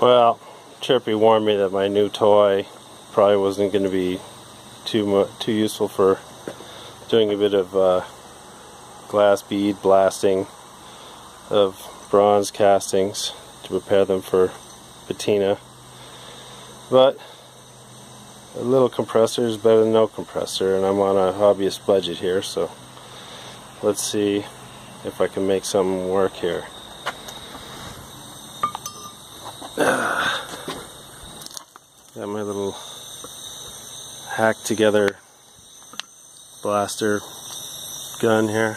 Well, Chirpy warned me that my new toy probably wasn't going to be too too useful for doing a bit of uh, glass bead blasting of bronze castings to prepare them for patina. But a little compressor is better than no compressor, and I'm on a hobbyist budget here, so let's see if I can make something work here. Got my little hack together blaster gun here.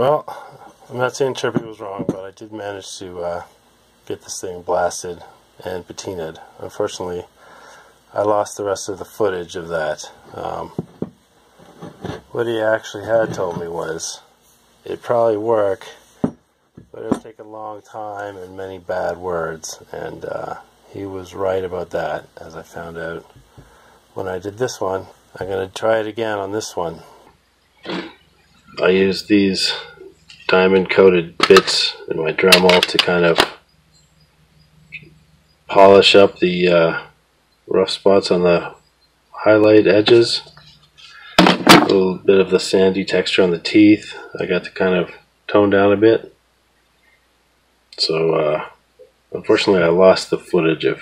Well, I'm not saying Chirpy was wrong, but I did manage to uh, get this thing blasted and patinaed. Unfortunately, I lost the rest of the footage of that. Um, what he actually had told me was it'd probably work, but it would take a long time and many bad words. And uh, he was right about that, as I found out when I did this one. I'm going to try it again on this one. I used these diamond coated bits in my Dremel to kind of polish up the uh, rough spots on the highlight edges. A little bit of the sandy texture on the teeth I got to kind of tone down a bit. So uh, unfortunately I lost the footage of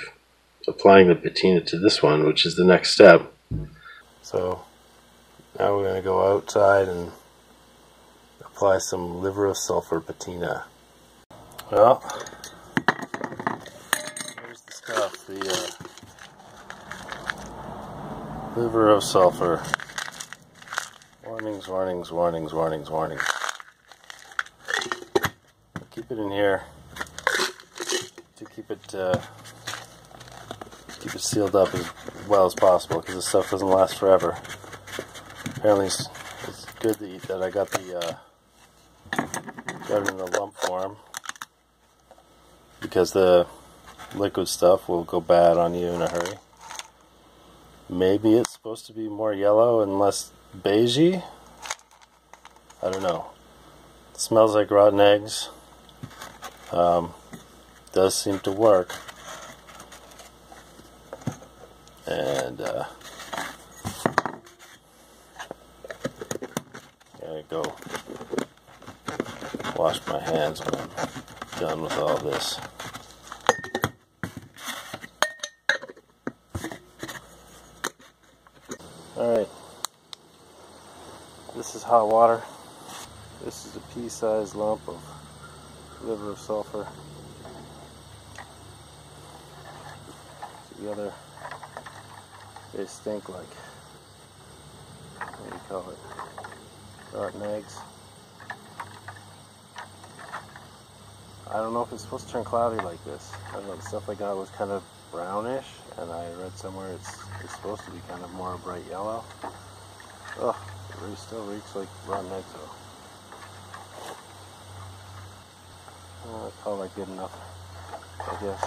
applying the patina to this one, which is the next step. So now we're going to go outside and apply some liver of sulfur patina. Well, here's the stuff, the uh, liver of sulfur. Warnings, warnings, warnings, warnings, warnings. Keep it in here to keep it uh, keep it sealed up as well as possible because this stuff doesn't last forever. Apparently, it's, it's good that, that I got the uh, it in the lump form because the liquid stuff will go bad on you in a hurry. Maybe it's supposed to be more yellow and less beigey. I don't know. It smells like rotten eggs. Um, does seem to work. And uh, gotta go wash my hands when I'm done with all this. Alright, this is hot water. This is a pea-sized lump of liver of sulfur. Together, they stink like, what do you call it, rotten eggs. I don't know if it's supposed to turn cloudy like this. I don't know, the stuff I got was kind of brownish, and I read somewhere it's, it's supposed to be kind of more bright yellow. Ugh, it still reeks like rotten eggs though. Uh, that's probably good enough, I guess.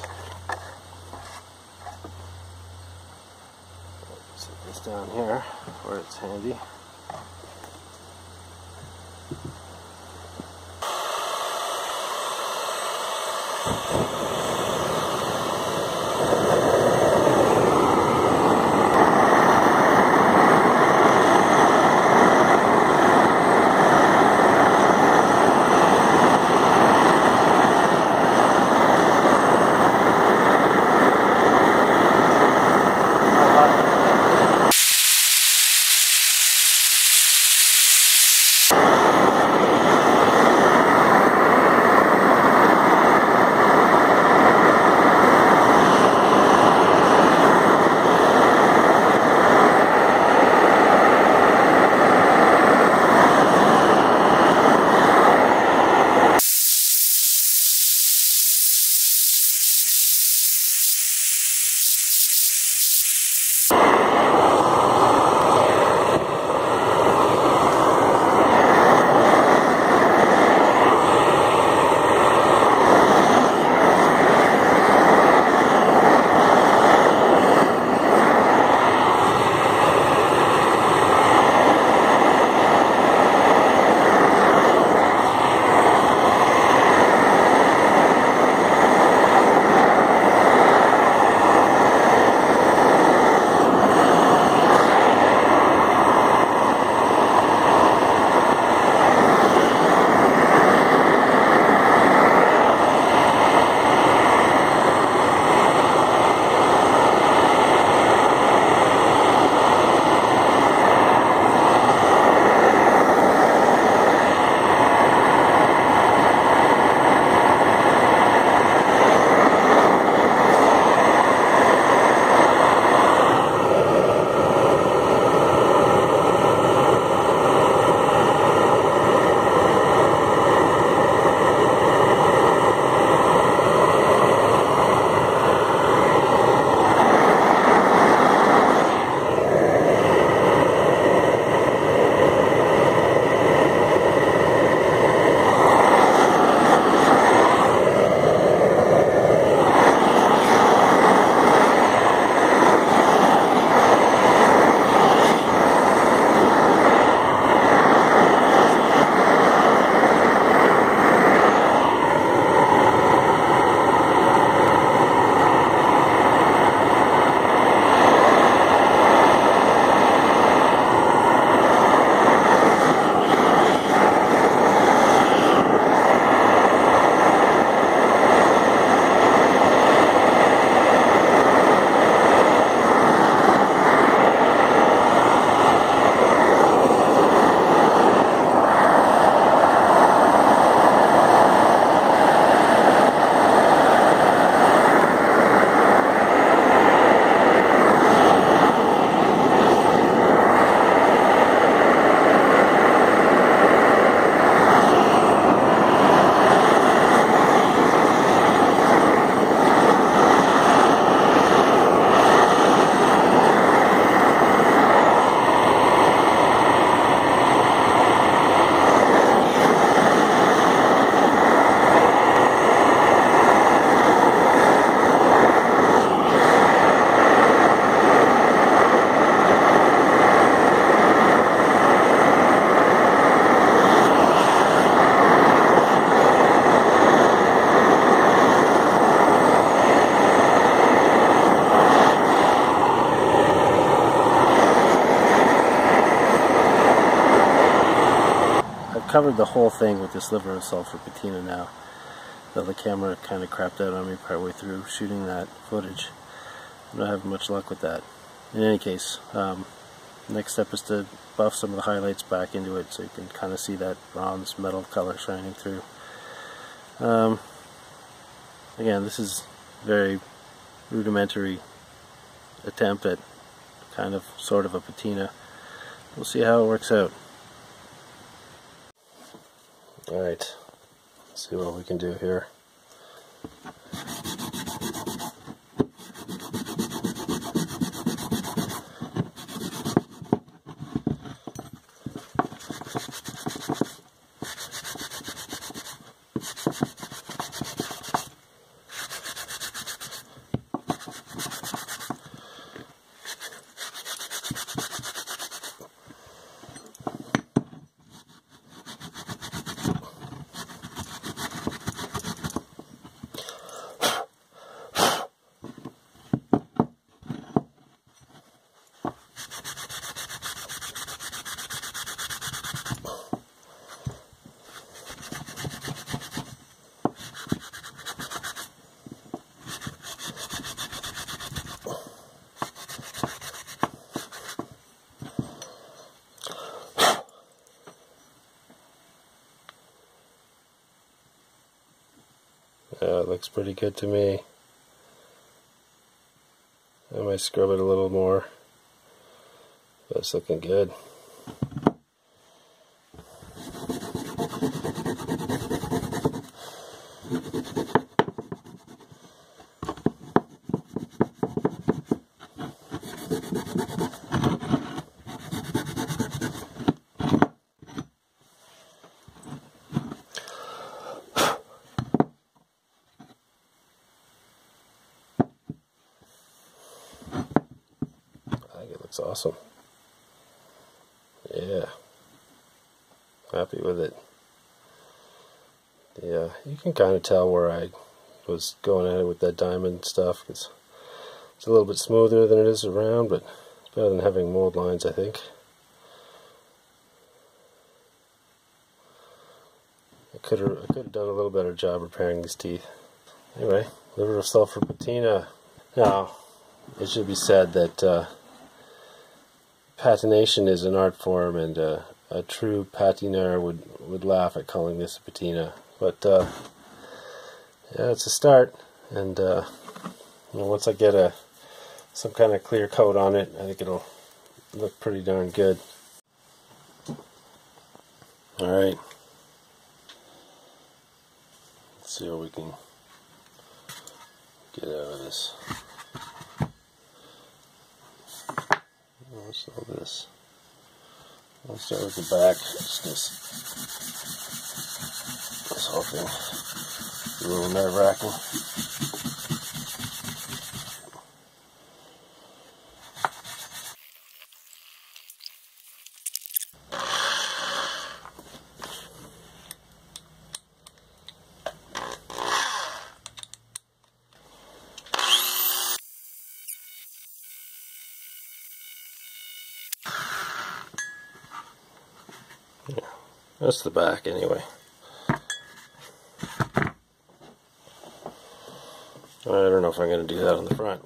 Set this down here where it's handy. Covered the whole thing with this liver of sulfur patina now. Though the camera kind of crapped out on me partway through shooting that footage. I'm not having much luck with that. In any case, um, next step is to buff some of the highlights back into it so you can kind of see that bronze metal color shining through. Um, again, this is very rudimentary attempt at kind of sort of a patina. We'll see how it works out. Alright, see what we can do here. Yeah, it looks pretty good to me. I might scrub it a little more. But it's looking good. looks awesome. Yeah. Happy with it. Yeah, you can kind of tell where I was going at it with that diamond stuff. It's, it's a little bit smoother than it is around, but better than having mold lines, I think. I could have I could have done a little better job repairing these teeth. Anyway, liver of sulfur patina. Now, it should be said that uh, patination is an art form, and uh, a true patiner would, would laugh at calling this a patina. But uh, yeah, it's a start, and uh, you know, once I get a some kind of clear coat on it, I think it'll look pretty darn good. All right, let's see what we can get out of this. All this? I'll start with the back. Just this, whole thing. A little nerve That's the back anyway. I don't know if I'm going to do that on the front.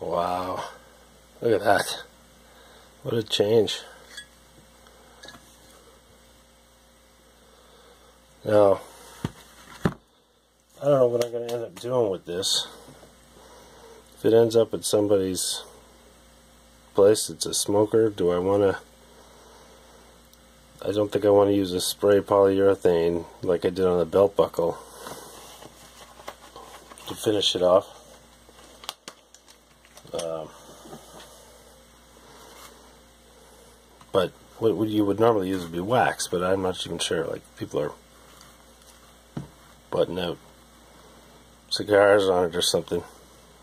Wow. Look at that. What a change. Now, I don't know what I'm going to end up doing with this. If it ends up at somebody's place, it's a smoker, do I want to... I don't think I want to use a spray polyurethane like I did on the belt buckle to finish it off. Um, but what you would normally use would be wax, but I'm not even sure. Like people are button out cigars on it or something.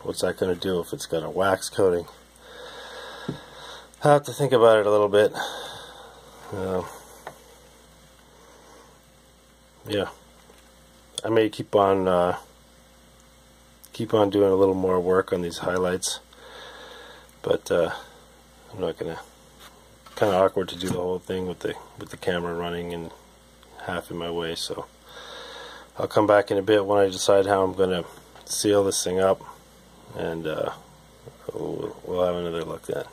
What's that going to do if it's got a wax coating? I have to think about it a little bit. Uh, yeah, I may keep on uh, keep on doing a little more work on these highlights, but uh, I'm not gonna. Kind of awkward to do the whole thing with the with the camera running and half in my way, so. I'll come back in a bit when I decide how I'm going to seal this thing up and uh, we'll, we'll have another look then.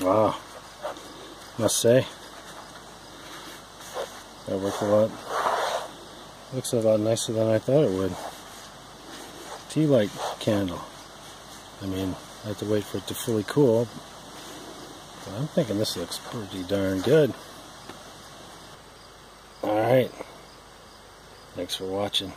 Wow, must say, that worked a lot. Looks a lot nicer than I thought it would. Tea light candle. I mean, I have to wait for it to fully cool. But I'm thinking this looks pretty darn good. Alright. Thanks for watching.